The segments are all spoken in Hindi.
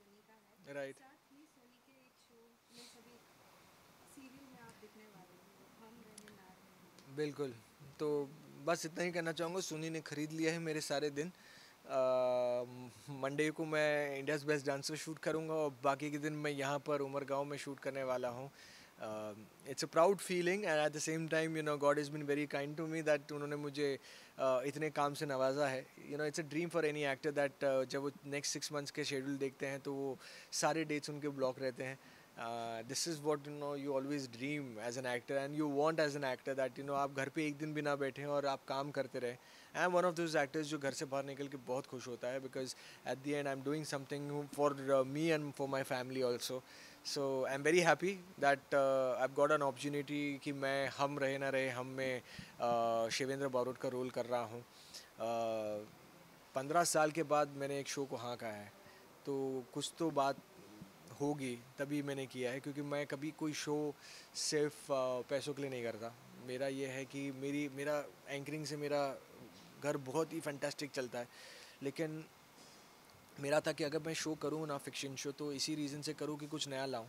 सोनी का है Right. साथ ही सोनी के एक शो में सभी सीरियल में आप दिखने वाले हैं हम रहे ना रहे बिल्कुल। तो बस इतना ही कहना चाहूँगा सोनी ने ख़रीद लिया है मेरे सारे दिन। मंडे को मैं इंडियाज़ बेस्ट डांसर शूट करूँगा और बाकी के दिन मैं यहाँ पर उमर गाँव में शूट करने वाला हूँ। It's a proud feeling and at the same time you know God is been very kind to me that उन्होंने मुझे uh, इतने काम से नवाजा है। You know it's a dream for any actor that जब वो नेक्स्ट सिक्स मंथ्स के शेड्यूल देखते हैं तो वो सारे डेट्स उनके ब्लॉक रहते हैं। Uh, this is what you know you always dream as an actor and you want as an actor that you know आप घर पे एक दिन भी ना बैठें और आप काम करते रहें। I am one of those actors जो घर से बाहर निकल के बहुत खुश होता है because at the end I am doing something for me and for my family also so I am very happy that I got an opportunity कि मैं हम रहे ना रहे हम में uh, शिवेंद्र बारोट का रोल कर रहा हूँ। पंद्रह साल के बाद मैंने एक शो को हाँ कहा है। तो कुछ तो बात होगी तभी मैंने किया है क्योंकि मैं कभी कोई शो सिर्फ़ पैसों के लिए नहीं करता। मेरा ये है कि मेरी मेरा एंकरिंग से मेरा घर बहुत ही फैंटास्टिक चलता है। लेकिन मेरा था कि अगर मैं शो करूँ ना फिक्शन शो तो इसी रीज़न से करूँ कि कुछ नया लाऊं।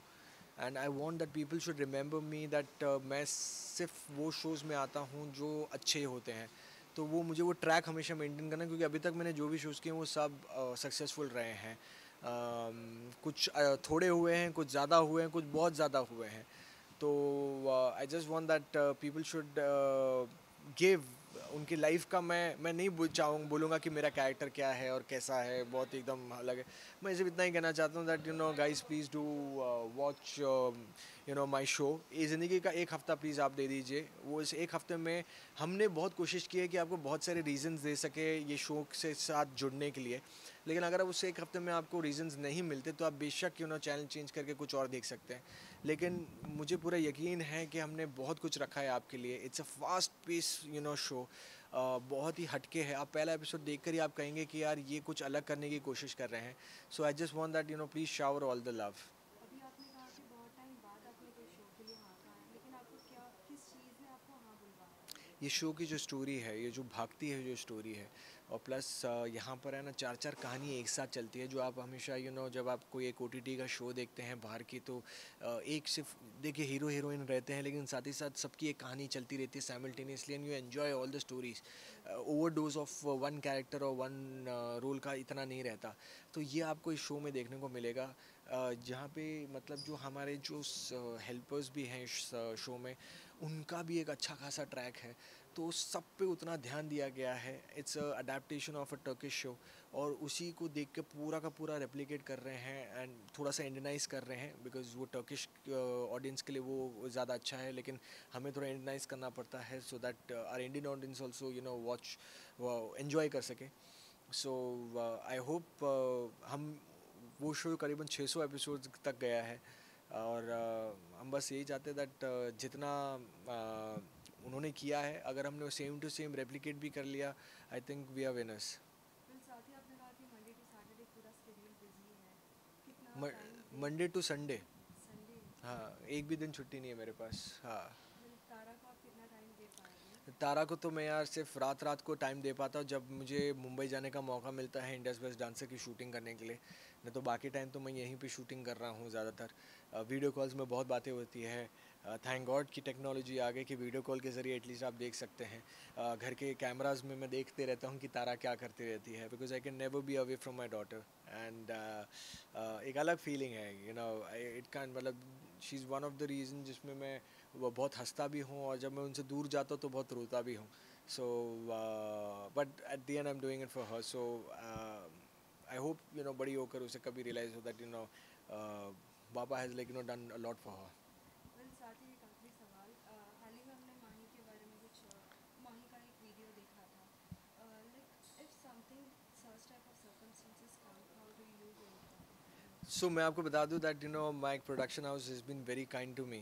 And I want that people should remember me that मैं सिर्फ़ वो शोज़ में आता हूँ जो अच्छे होते हैं। तो वो मुझे वो ट्रैक हमेशा मेंटेन करना क्योंकि अभी तक मैंने जो भी शोज़ किए वो सब सक्सेसफुल uh, रहे हैं। Um, कुछ uh, थोड़े हुए हैं कुछ ज़्यादा हुए हैं कुछ बहुत ज़्यादा हुए हैं। तो I just want that people should give उनकी लाइफ का मैं मैं नहीं चाहूँ, बोलूँगा कि मेरा कैरेक्टर क्या है और कैसा है, बहुत एकदम अलग है। मैं सिर्फ़ इतना ही कहना चाहता हूँ that you know guys please do watch you know my show ये ज़िंदगी का एक हफ़्ता प्लीज़ आप दे दीजिए। वो इस एक हफ़्ते में हमने बहुत कोशिश की है कि आपको बहुत सारे रीजंस दे सके ये शो से साथ जुड़ने के लिए। लेकिन अगर उस एक हफ़्ते में आपको रीजंस नहीं मिलते तो आप बेशक यू नो चैनल चेंज करके कुछ और देख सकते हैं। लेकिन मुझे पूरा यकीन है कि हमने बहुत कुछ रखा है आपके लिए। It's a fast pace you know show बहुत ही हटके है। आप पहला एपिसोड देख कर ही आप कहेंगे कि यार ये कुछ अलग करने की कोशिश कर रहे हैं। So I just want that you know please shower all the love अभी आपने कहा कि बहुत टाइम बाद आपने कोई शो के लिए हाँ कहा है लेकिन आपको क्या किस चीज़ ने आपको हाँ बुलवाया ये शो की जो स्टोरी है ये जो भागती है जो स्टोरी है और प्लस यहाँ पर है ना चार चार कहानी एक साथ चलती है जो आप हमेशा यू you नो know, जब आप कोई एक ओटीटी का शो देखते हैं बाहर की तो एक सिर्फ़ देखिए हीरो हीरोइन रहते हैं लेकिन साथ ही साथ सबकी एक कहानी चलती रहती है simultaneously and you enjoy all the stories over those of one character और वन रोल का इतना नहीं रहता। तो ये आपको इस शो में देखने को मिलेगा। जहाँ पे मतलब जो हमारे जो हेल्पर्स भी हैं शो में, उनका भी एक अच्छा खासा ट्रैक है। तो सब पे उतना ध्यान दिया गया है। It's adaptation of a Turkish show और उसी को देख के पूरा का पूरा रेप्लिकेट कर रहे हैं एंड थोड़ा सा इंडियनाइज कर रहे हैं बिकॉज़ वो टर्किश ऑडियंस के लिए वो ज़्यादा अच्छा है लेकिन हमें थोड़ा इंडियनाइज करना पड़ता है so that our Indian audience also you know watch enjoy कर सके। सो आई होप हम वो शो करीबन 600 एपिसोड तक गया है। और uh, हम बस यही चाहते हैं दैट uh, जितना uh, उन्होंने किया है अगर हमने सेम टू सेम रेप्लिकेट भी कर लिया I think we are winners Monday to Sunday हाँ एक भी दिन छुट्टी नहीं है मेरे पास हाँ। तारा को तो मैं यार सिर्फ़ रात रात को टाइम दे पाता हूँ, जब मुझे मुंबई जाने का मौका मिलता है इंडस बेस्ट डांसर की शूटिंग करने के लिए। नहीं तो बाकी टाइम तो मैं यहीं पे शूटिंग कर रहा हूँ ज़्यादातर। वीडियो कॉल्स में बहुत बातें होती है। थैंक गॉड की टेक्नोलॉजी आ गई कि वीडियो कॉल के ज़रिए एटलीस्ट आप देख सकते हैं। घर के कैमराज में मैं देखते रहता हूँ कि तारा क्या करती रहती है because I can never be away from my daughter and एक अलग फीलिंग है यू नो इट कैन मतलब she is one of the reason जिसमें मैं बहुत हंसता भी हूँ और जब मैं उनसे दूर जाता हूँ तो बहुत रोता भी हूँ। So but at the end I am doing it for her so I hope you know बड़ी होकर उसे कभी रियलाइज़ हो that you know papa has like you know done lot for her एक आखिरी सवाल हाल सो मैं आपको बता दूँ that you know my production house is been very kind to me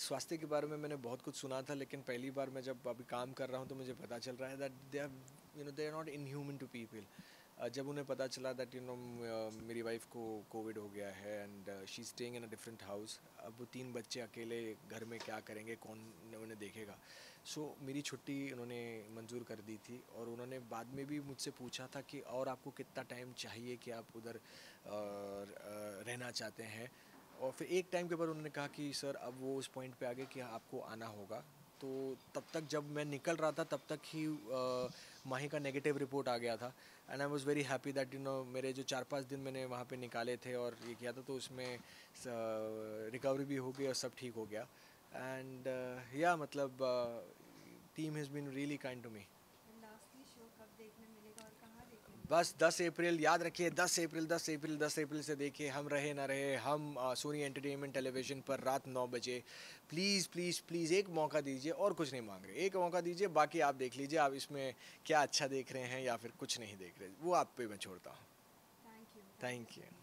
स्वास्थ्य के बारे में मैंने बहुत कुछ सुना था, लेकिन पहली बार मैं जब अभी काम कर रहा हूँ तो मुझे पता चल रहा है that they are you know they are not inhuman to people जब उन्हें पता चला दैट यू नो मेरी वाइफ को कोविड हो गया है and she staying in a different house अब वो तीन बच्चे अकेले घर में क्या करेंगे कौन उन्हें देखेगा? सो so, मेरी छुट्टी उन्होंने मंजूर कर दी थी और उन्होंने बाद में भी मुझसे पूछा था कि और आपको कितना टाइम चाहिए कि आप उधर अ, अ, रहना चाहते हैं? और फिर एक टाइम के बाद उन्होंने कहा कि सर अब वो उस पॉइंट पे आ गए कि आपको आना होगा. तो तब तक जब मैं निकल रहा था, तब तक ही माही का नेगेटिव रिपोर्ट आ गया था। And I was very happy that you know मेरे जो चार पाँच दिन मैंने वहाँ पे निकाले थे और ये किया था तो उसमें रिकवरी भी हो गई और सब ठीक हो गया। एंड या मतलब team has been really kind to me and lastly show कब देखने मिलेगा और कहाँ देखने बस 10 अप्रैल याद रखिए 10 अप्रैल 10 अप्रैल 10 अप्रैल से देखिए हम रहे ना रहे हम सोनी एंटरटेनमेंट टेलीविज़न पर रात नौ बजे। प्लीज़ प्लीज़ प्लीज़ एक मौका दीजिए और कुछ नहीं मांग रहे। एक मौका दीजिए बाकी आप देख लीजिए आप इसमें क्या अच्छा देख रहे हैं या फिर कुछ नहीं देख रहे। वो आप पे मैं छोड़ता हूँ। Thank you